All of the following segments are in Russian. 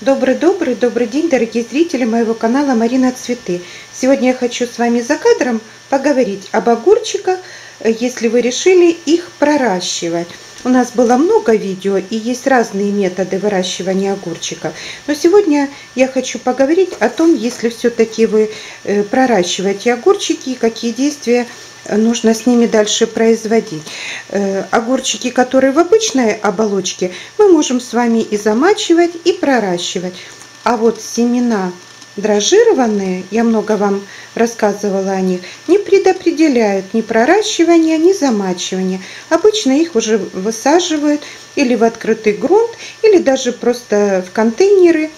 Добрый-добрый, добрый день, дорогие зрители моего канала Марина Цветы. Сегодня я хочу с вами за кадром поговорить об огурчиках, если вы решили их проращивать. У нас было много видео и есть разные методы выращивания огурчиков. Но сегодня я хочу поговорить о том, если все-таки вы э, проращиваете огурчики, какие действия нужно с ними дальше производить. Э, огурчики, которые в обычной оболочке, мы можем с вами и замачивать, и проращивать. А вот семена дрожжированные, я много вам рассказывала о них, не предопределяют ни проращивания, ни замачивания. Обычно их уже высаживают или в открытый грунт, или даже просто в контейнеры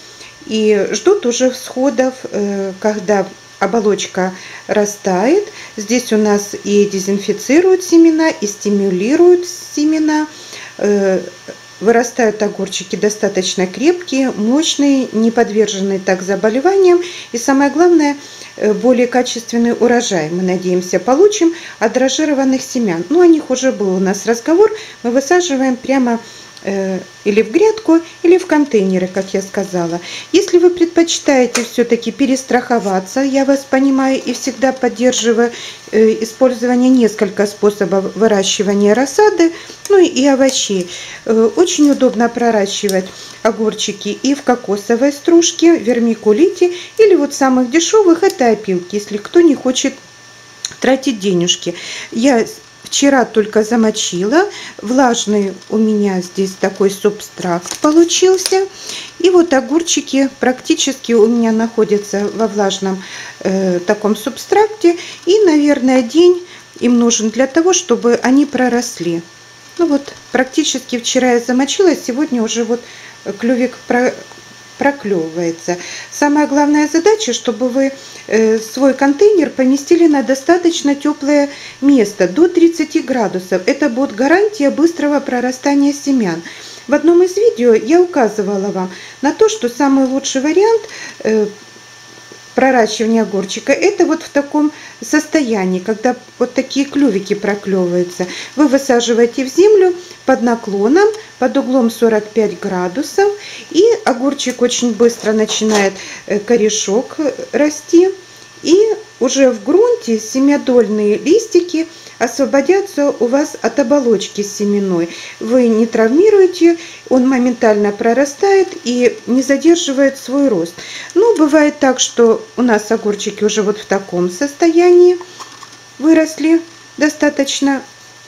и ждут уже всходов, э, когда оболочка растает. Здесь у нас и дезинфицируют семена, и стимулируют семена. Э, вырастают огурчики достаточно крепкие, мощные, не подверженные так заболеваниям. И самое главное, э, более качественный урожай мы надеемся получим от дрожжированных семян. Ну, о них уже был у нас разговор. Мы высаживаем прямо Э, или в грядку, или в контейнеры, как я сказала. Если вы предпочитаете все-таки перестраховаться, я вас понимаю и всегда поддерживаю э, использование несколько способов выращивания рассады, ну и овощей. Э, очень удобно проращивать огурчики и в кокосовой стружке, вермикулите, или вот самых дешевых это опилки, если кто не хочет тратить денежки. Я вчера только замочила. Влажный у меня здесь такой субстракт получился. И вот огурчики практически у меня находятся во влажном э, таком субстракте. И, наверное, день им нужен для того, чтобы они проросли. Ну вот, практически вчера я замочила, сегодня уже вот клювик про, проклевывается. Самая главная задача, чтобы вы э, свой контейнер поместили на достаточно теплое место, до 30 градусов. Это будет гарантия быстрого прорастания семян. В одном из видео я указывала вам на то, что самый лучший вариант э, проращивания огурчика это вот в таком состоянии, когда вот такие клювики проклевываются. Вы высаживаете в землю под наклоном, под углом 45 градусов, и огурчик очень быстро начинает э, корешок э, расти, и уже в грунте семядольные листики – освободятся у вас от оболочки семенной. Вы не травмируете, он моментально прорастает и не задерживает свой рост. Но бывает так, что у нас огурчики уже вот в таком состоянии выросли, достаточно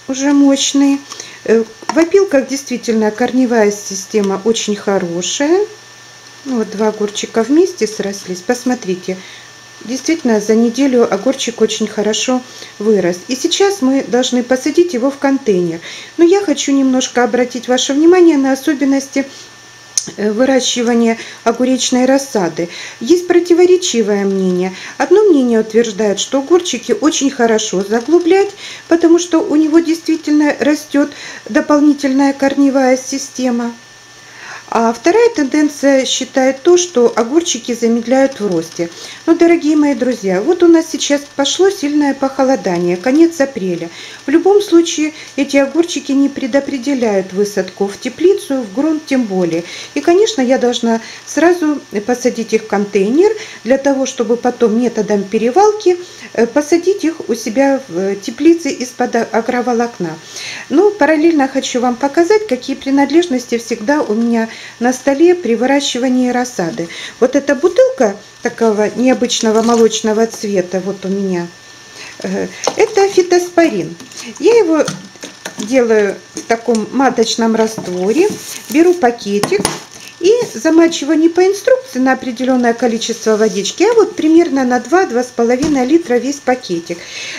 уже мощные. Э, в опилках действительно корневая система очень хорошая. Вот два огурчика вместе срослись. Посмотрите, Действительно, за неделю огурчик очень хорошо вырос. И сейчас мы должны посадить его в контейнер. Но я хочу немножко обратить ваше внимание на особенности э, выращивания огуречной рассады. Есть противоречивое мнение. Одно мнение утверждает, что огурчики очень хорошо заглублять, потому что у него действительно растет дополнительная корневая система. А вторая тенденция считает то, что огурчики замедляют в росте. Но, дорогие мои друзья, вот у нас сейчас пошло сильное похолодание, конец апреля. В любом случае эти огурчики не предопределяют высадку в теплицу, в грунт тем более. И, конечно, я должна сразу посадить их в контейнер для того, чтобы потом методом перевалки э, посадить их у себя в теплице из-под агроволокна. Но параллельно хочу вам показать, какие принадлежности всегда у меня на столе при выращивании рассады. Вот эта бутылка такого необычного молочного цвета вот у меня, э, это фитоспорин. Я его делаю в таком маточном растворе, беру пакетик и замачиваю не по инструкции на определенное количество водички, а вот примерно на 2-2,5 литра весь пакетик.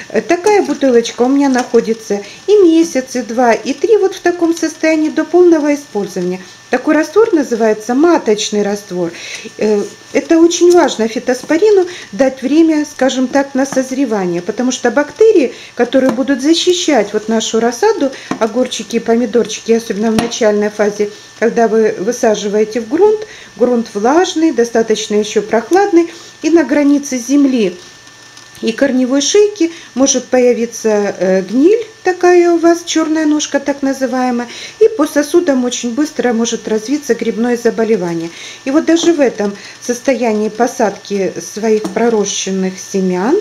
Э, такая бутылочка у меня находится и месяц, и два, и три вот в таком состоянии до полного использования. Такой раствор называется маточный раствор. Это очень важно фитоспорину дать время, скажем так, на созревание, потому что бактерии, которые будут защищать вот нашу рассаду, огурчики и помидорчики, особенно в начальной фазе, когда вы высаживаете в грунт, грунт влажный, достаточно еще прохладный, и на границе земли и корневой шейки может появиться э, гниль такая у вас, черная ножка так называемая, и по сосудам очень быстро может развиться грибное заболевание. И вот даже в этом состоянии посадки своих пророщенных семян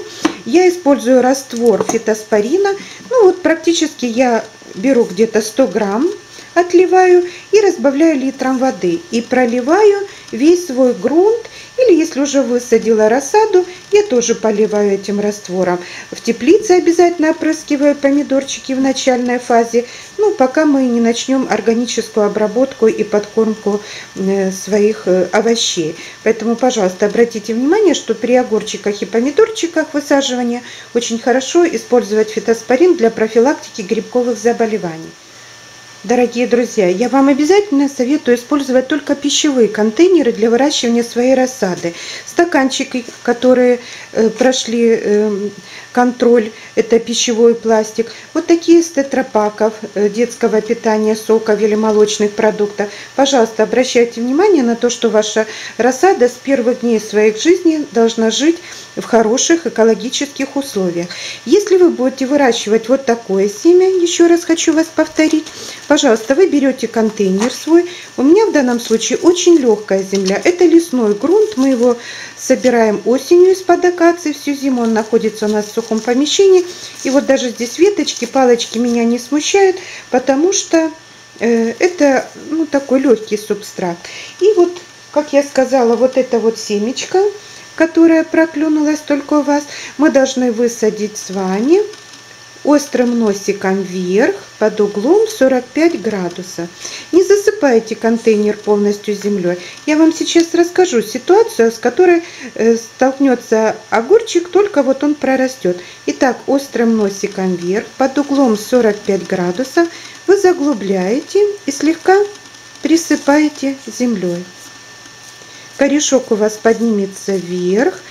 я использую раствор фитоспорина. Ну вот практически я беру где-то 100 грамм отливаю и разбавляю литром воды. И проливаю весь свой грунт. Или если уже высадила рассаду, я тоже поливаю этим раствором. В теплице обязательно опрыскиваю помидорчики в начальной фазе, ну, пока мы не начнем органическую обработку и подкормку э, своих э, овощей. Поэтому, пожалуйста, обратите внимание, что при огурчиках и помидорчиках высаживания очень хорошо использовать фитоспорин для профилактики грибковых заболеваний. Дорогие друзья, я вам обязательно советую использовать только пищевые контейнеры для выращивания своей рассады. Стаканчики, которые э, прошли э, контроль, это пищевой пластик. Вот такие из тетрапаков э, детского питания, соков или молочных продуктов. Пожалуйста, обращайте внимание на то, что ваша рассада с первых дней своих жизни должна жить в хороших экологических условиях. Если вы будете выращивать вот такое семя, еще раз хочу вас повторить, пожалуйста, вы берете контейнер свой. У меня в данном случае очень легкая земля. Это лесной грунт, мы его собираем осенью из-под акации, всю зиму он находится у нас в сухом помещении. И вот даже здесь веточки, палочки меня не смущают, потому что э, это ну, такой легкий субстрат. И вот, как я сказала, вот это вот семечко, которая проклюнулась только у вас, мы должны высадить с вами острым носиком вверх под углом 45 градусов. Не засыпайте контейнер полностью землей. Я вам сейчас расскажу ситуацию, с которой э, столкнется огурчик, только вот он прорастет. Итак, острым носиком вверх под углом 45 градусов вы заглубляете и слегка присыпаете землей корешок у вас поднимется вверх,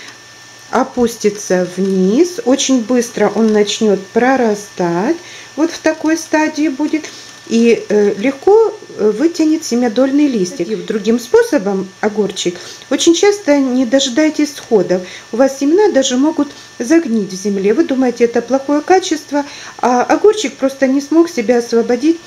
опустится вниз. Очень быстро он начнет прорастать. Вот в такой стадии будет. И э, легко э, вытянет семядольный листик. И другим способом огурчик очень часто не дожидайтесь сходов. У вас семена даже могут загнить в земле. Вы думаете, это плохое качество, а огурчик просто не смог себя освободить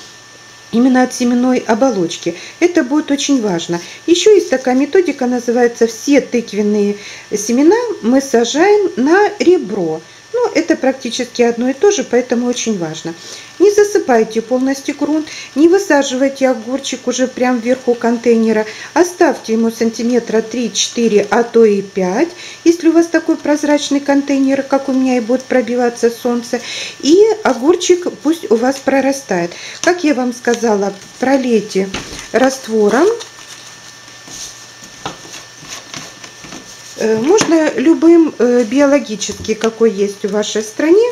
именно от семенной оболочки. Это будет очень важно. Еще есть такая методика, называется «все тыквенные семена мы сажаем на ребро». Ну, это практически одно и то же, поэтому очень важно. Не засыпайте полностью грунт, не высаживайте огурчик уже прямо вверху контейнера. Оставьте ему сантиметра 3-4, а то и 5, если у вас такой прозрачный контейнер, как у меня, и будет пробиваться солнце. И огурчик пусть у вас прорастает. Как я вам сказала, пролейте раствором можно любым э, биологически, какой есть в вашей стране.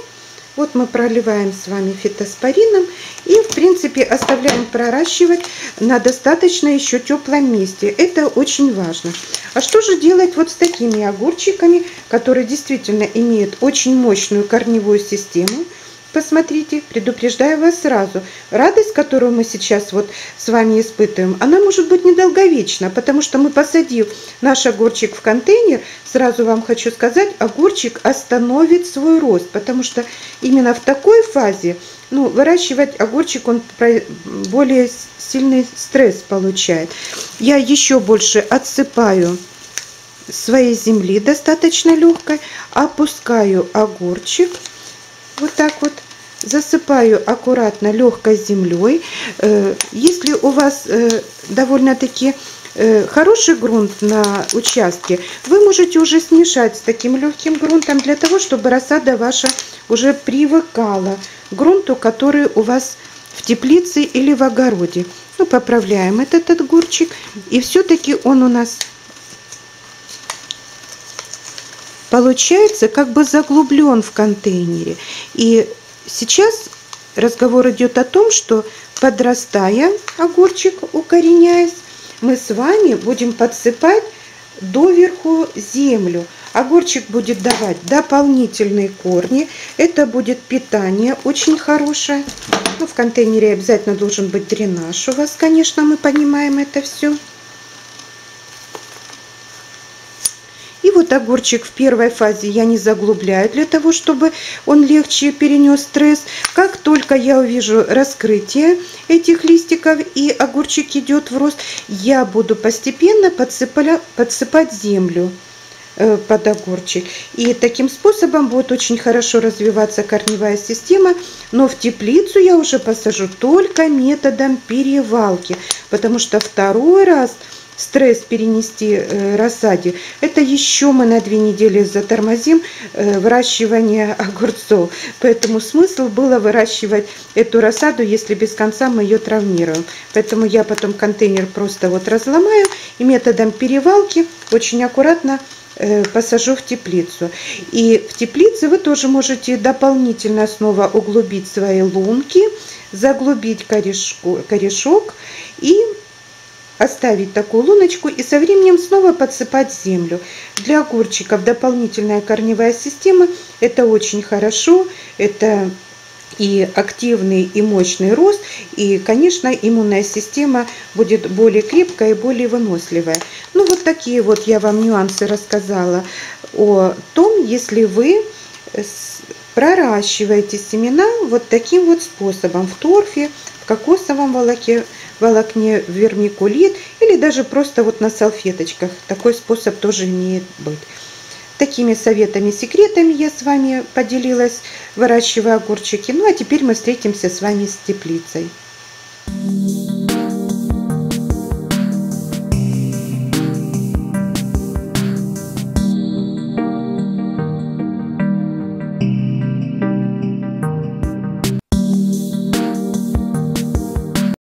Вот мы проливаем с вами фитоспорином и, в принципе, оставляем проращивать на достаточно еще теплом месте. Это очень важно. А что же делать вот с такими огурчиками, которые действительно имеют очень мощную корневую систему? Посмотрите, предупреждаю вас сразу, радость, которую мы сейчас вот с вами испытываем, она может быть недолговечна, потому что мы посадив наш огурчик в контейнер, сразу вам хочу сказать, огурчик остановит свой рост, потому что именно в такой фазе, ну, выращивать огурчик, он более сильный стресс получает. Я еще больше отсыпаю своей земли достаточно легкой, опускаю огурчик вот так вот засыпаю аккуратно легкой землей. Э, если у вас э, довольно-таки э, хороший грунт на участке, вы можете уже смешать с таким легким грунтом для того, чтобы рассада ваша уже привыкала к грунту, который у вас в теплице или в огороде. Ну, поправляем этот огурчик. И все-таки он у нас получается как бы заглублен в контейнере. И Сейчас разговор идет о том, что подрастая огурчик, укореняясь, мы с вами будем подсыпать доверху землю. Огурчик будет давать дополнительные корни. Это будет питание очень хорошее. Ну, в контейнере обязательно должен быть дренаж у вас, конечно, мы понимаем это все. Вот огурчик в первой фазе я не заглубляю для того, чтобы он легче перенес стресс. Как только я увижу раскрытие этих листиков и огурчик идет в рост, я буду постепенно подсыпать, подсыпать землю э, под огурчик. И таким способом будет очень хорошо развиваться корневая система. Но в теплицу я уже посажу только методом перевалки, потому что второй раз – стресс перенести э, рассаде, это еще мы на две недели затормозим э, выращивание огурцов. Поэтому смысл было выращивать эту рассаду, если без конца мы ее травмируем. Поэтому я потом контейнер просто вот разломаю и методом перевалки очень аккуратно э, посажу в теплицу. И в теплице вы тоже можете дополнительно снова углубить свои лунки, заглубить корешку, корешок и оставить такую луночку и со временем снова подсыпать землю. Для огурчиков дополнительная корневая система – это очень хорошо, это и активный и мощный рост, и, конечно, иммунная система будет более крепкая и более выносливая. Ну, вот такие вот я вам нюансы рассказала о том, если вы проращиваете семена вот таким вот способом в торфе, в кокосовом волоке, волокне вермикулит или даже просто вот на салфеточках. Такой способ тоже имеет быть. Такими советами, секретами я с вами поделилась, выращивая огурчики. Ну а теперь мы встретимся с вами с теплицей.